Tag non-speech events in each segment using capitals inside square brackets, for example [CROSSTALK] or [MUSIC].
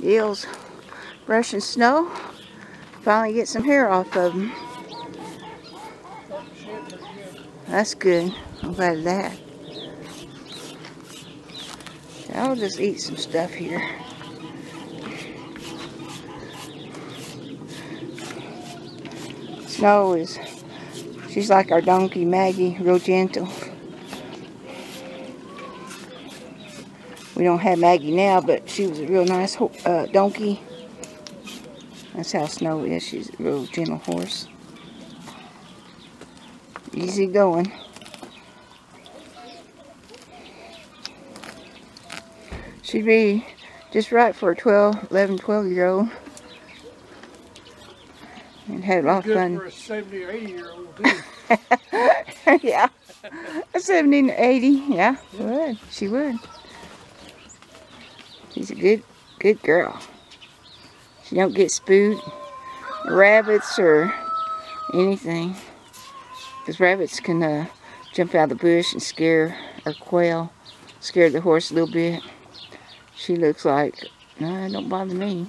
Bill's brushing snow. Finally get some hair off of them. That's good. I'm glad of that. I'll just eat some stuff here. Snow is, she's like our donkey Maggie, real gentle. We don't have Maggie now, but she was a real nice uh, donkey. That's how Snow is. She's a real gentle horse. Easy going. She'd be just right for a 12, 11, 12 year old. And had a lot of fun. for a 70 or 80 year old, too. [LAUGHS] yeah. A 70 to 80. Yeah, would. She would. She's a good, good girl. She don't get spooked. Rabbits or anything. Because rabbits can uh, jump out of the bush and scare or quail, scare the horse a little bit. She looks like, no, it don't bother me.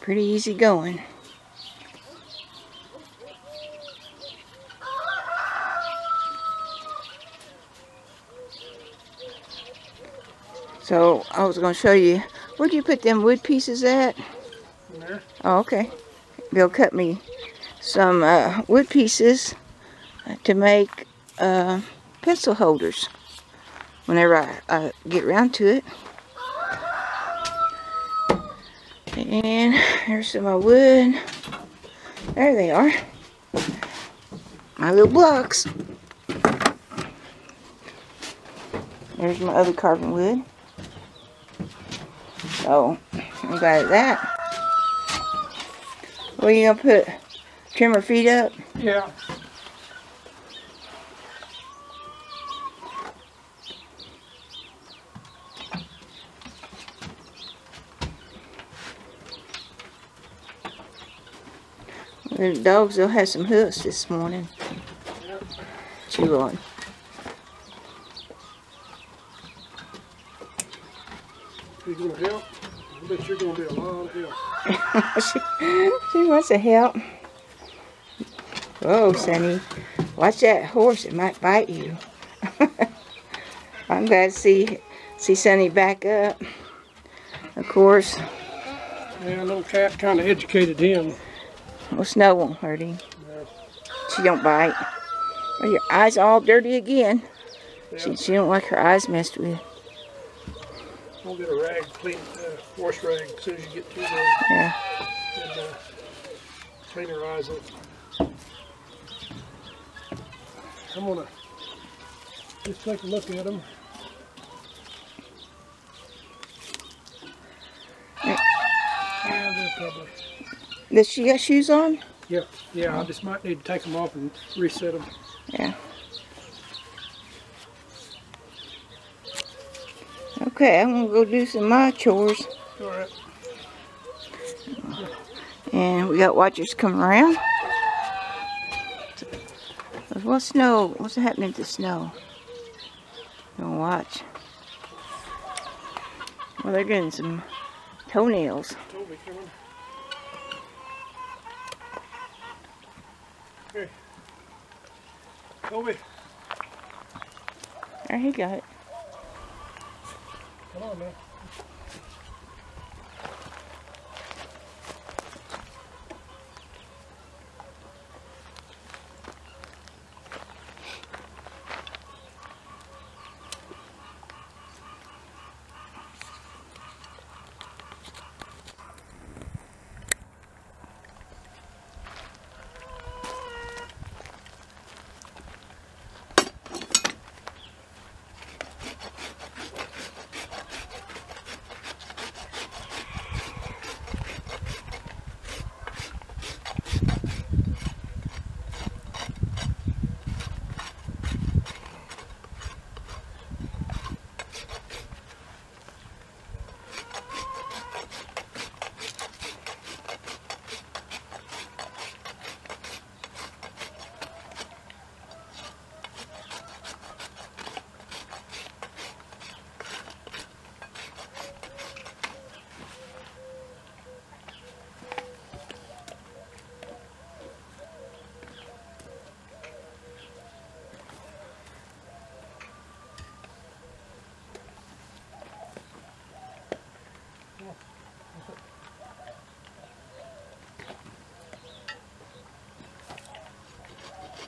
Pretty easy going. So I was going to show you, where'd you put them wood pieces at? There. Oh, okay. Bill cut me some uh, wood pieces to make uh, pencil holders whenever I, I get around to it. And here's some of my wood. There they are. My little blocks. There's my other carving wood. So, I'm glad that. Are you gonna put? Trim her feet up? Yeah. The dogs will have some hoofs this morning. Chew on. You gonna help? Bet you're gonna be a lot of help. [LAUGHS] she, she wants to help. Whoa, Sonny. Watch that horse. It might bite you. [LAUGHS] I'm glad to see see Sonny back up. Of course, Yeah, little cat kind of educated him. well, snow won't hurt him. Yeah. She don't bite. Well, your eyes all dirty again. Yeah. She, she don't like her eyes messed with. I'll get a rag, clean, uh, wash rag as soon as you get to there Yeah. and uh, clean her eyes up. I'm gonna just take a look at them. Yeah, they're probably. Does she got shoes on? Yeah, yeah. I just might need to take them off and reset them. Yeah. Okay, I'm gonna go do some of my chores. Right. And we got watchers coming around. What's snow? What's happening to snow? Gonna watch. Well, they're getting some toenails. Toby coming. Hey. Toby, There he got it. Come on man.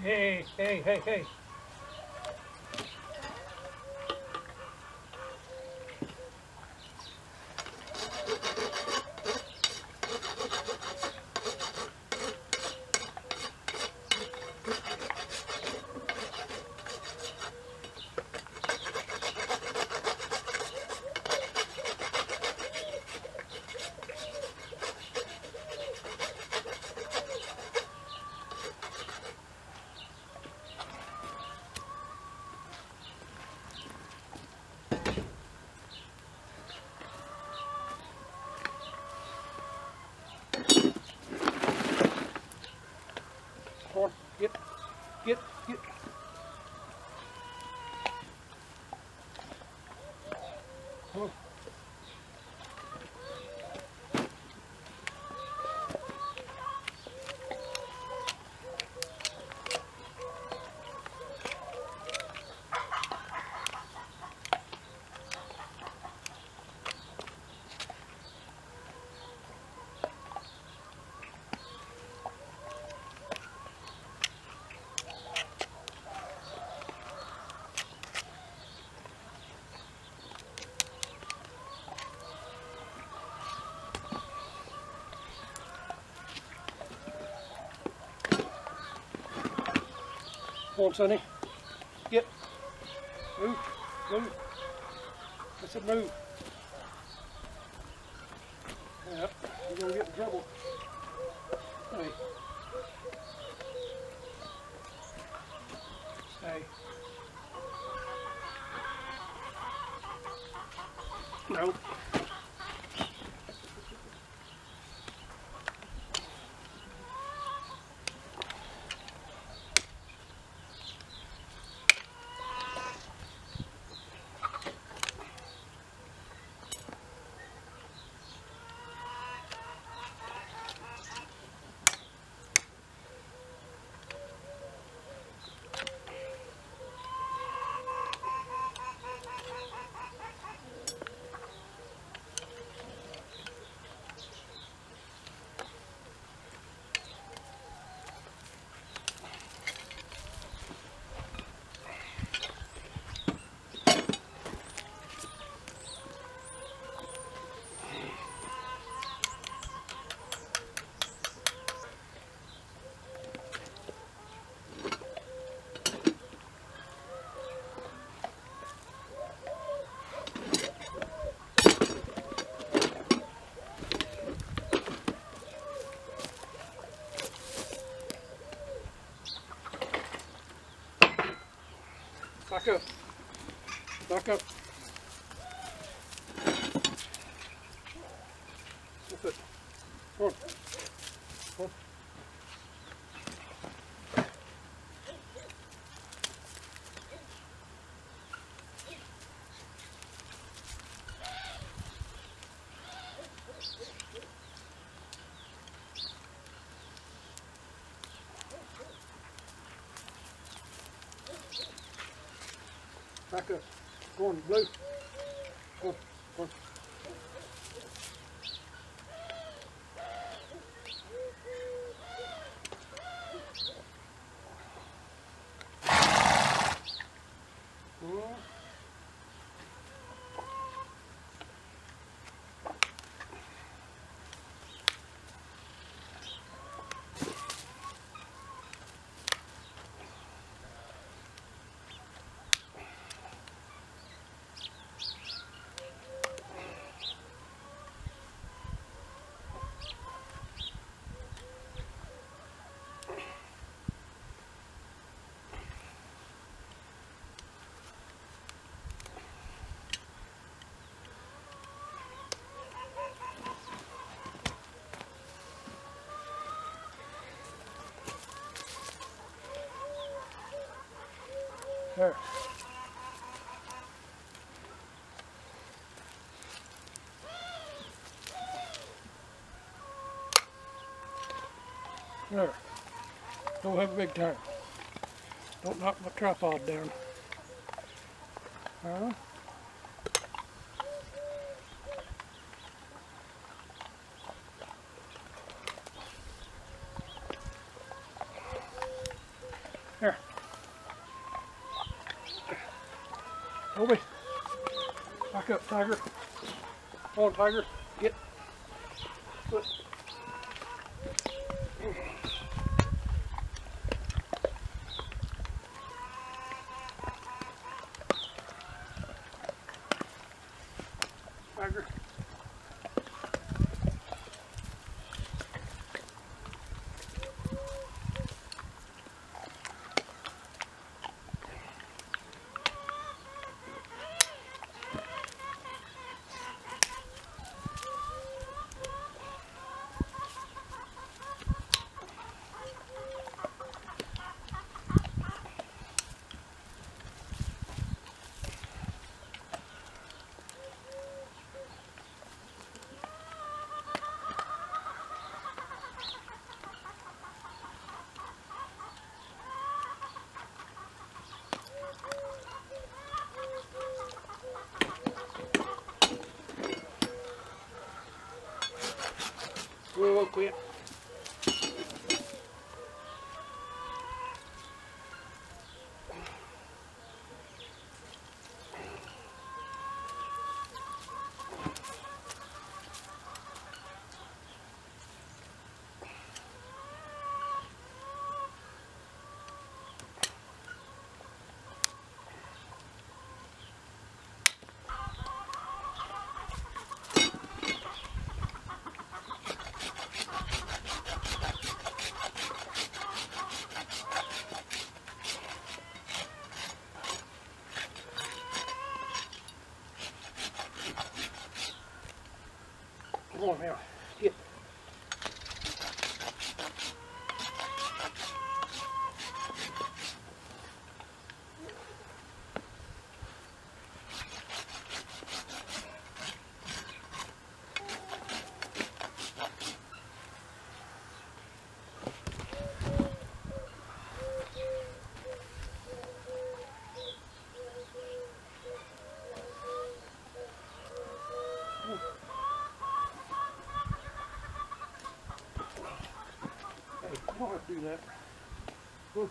Hey, hey, hey, hey. Come on, Sonny. Yep. Move. Move. I said move. Yep. You're gonna get in trouble. Back up. That's it. Come on. Come on. Back up. Go on, blue. There. There. Don't have a big time. Don't knock my tripod down. Huh? Toby. Back up, Tiger. Come on, Tiger. Get. Foot. Whoa, whoa, quit. Come on now. Get. Hey, you don't have to do that. Whoa.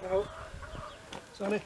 No. Sonny.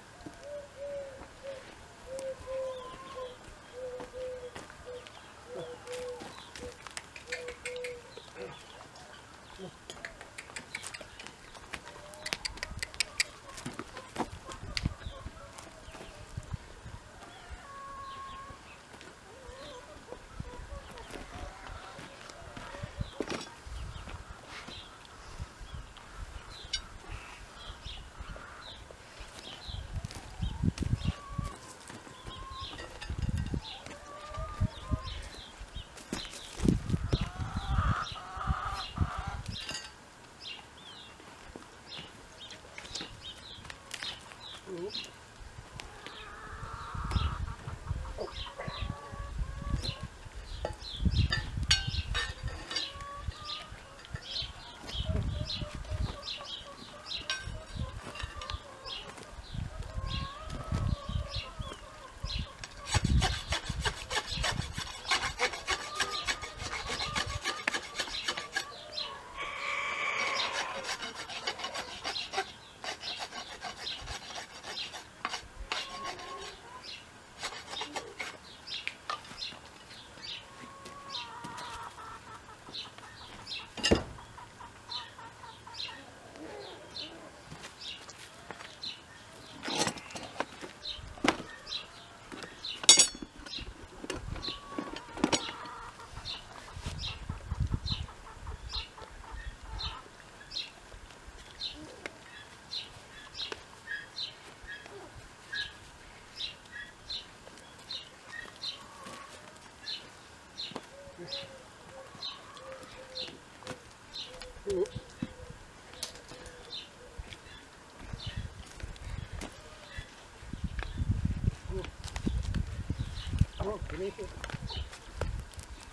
Underneath it.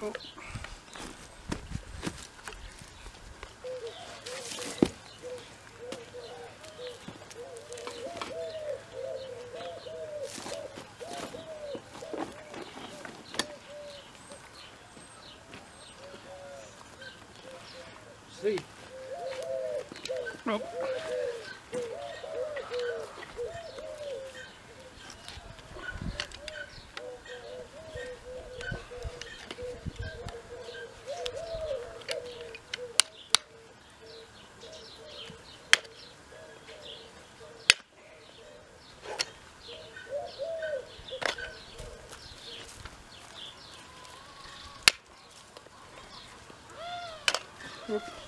Oh. See. Nope. Whoop.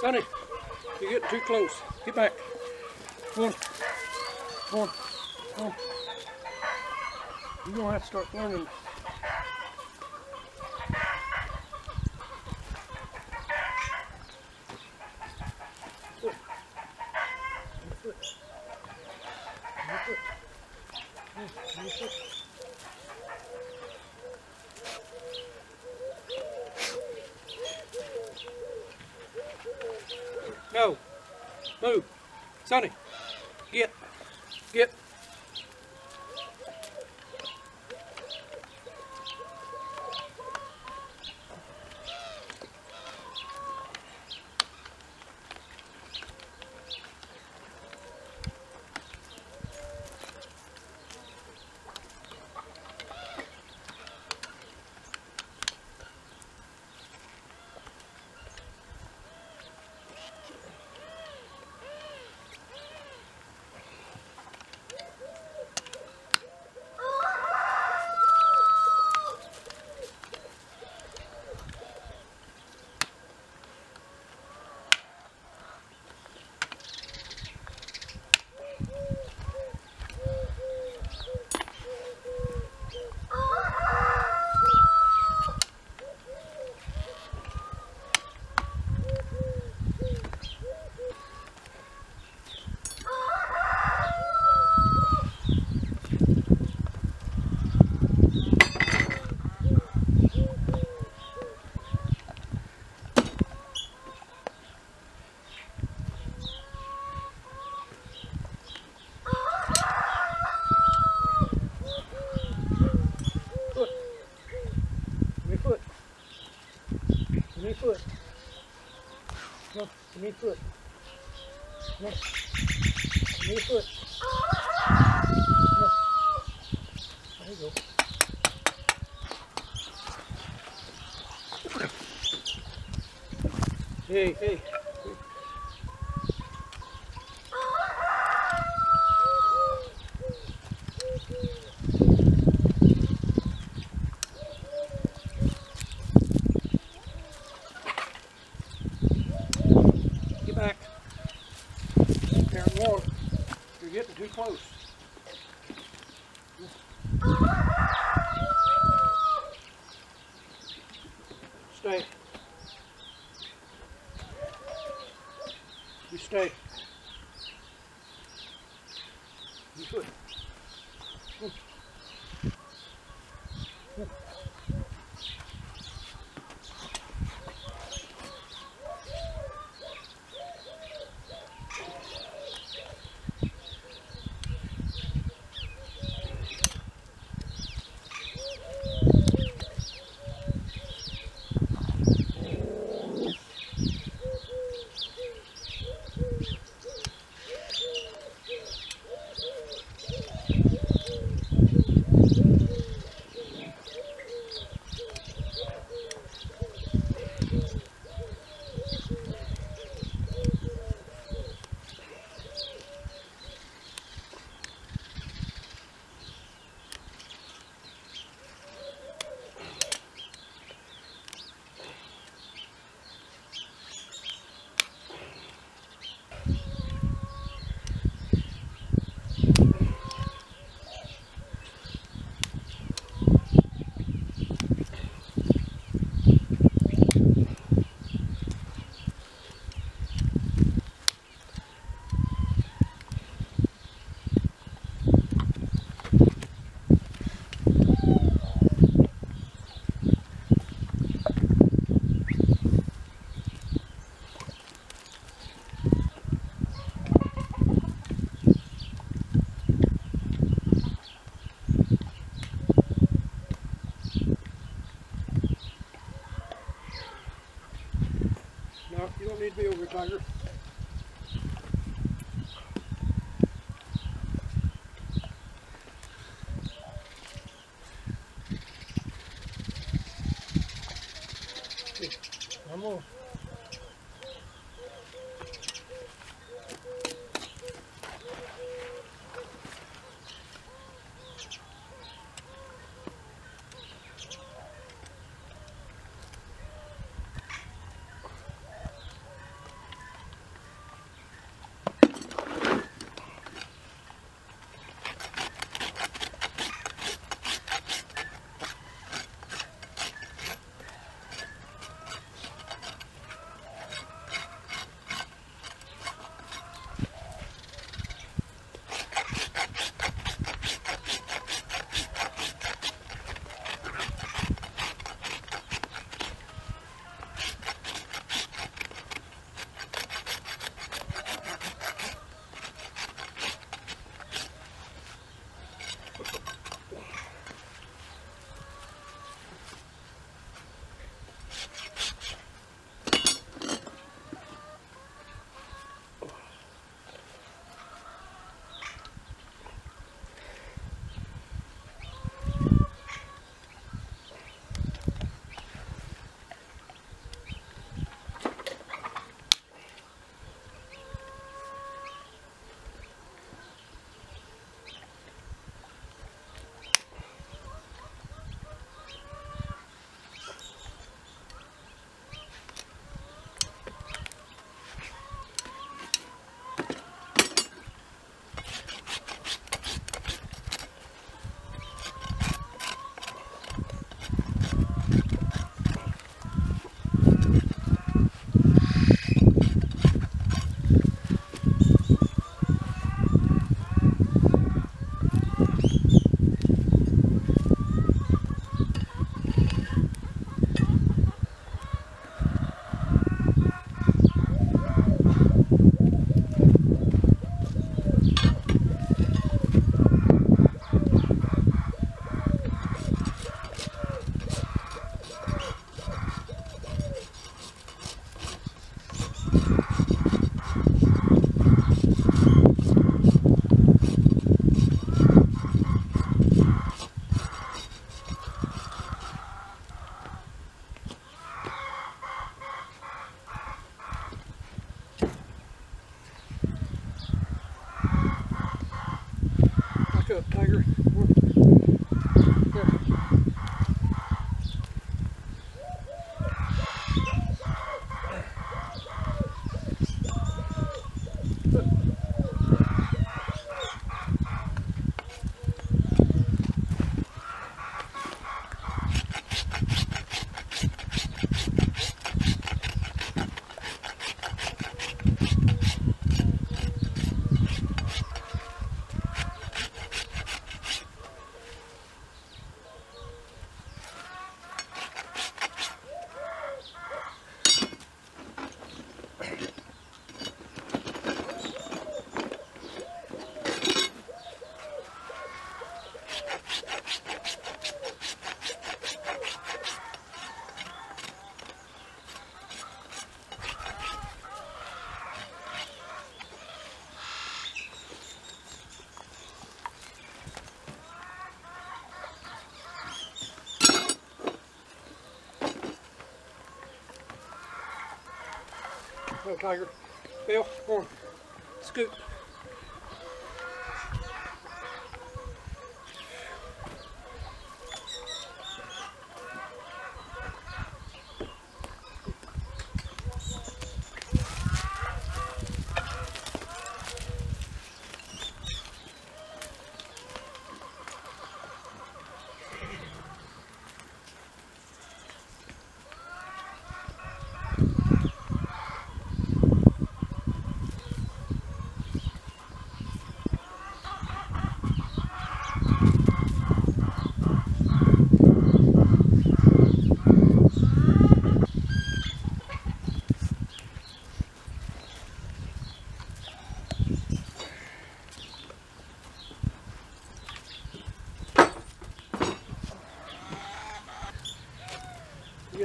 Sonny, you're getting too close. Get back. Come on. Come on. Come on. You're going to have to start learning. No. Move. Sonny. Get. Get. Foot. No, give me a foot. Me a foot. No. There you go. Hey, hey. Tiger. Tiger. Bill, come on. Scoot.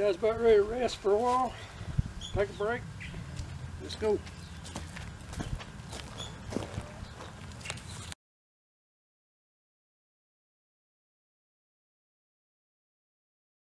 Guys about ready to rest for a while? Take a break? Let's go.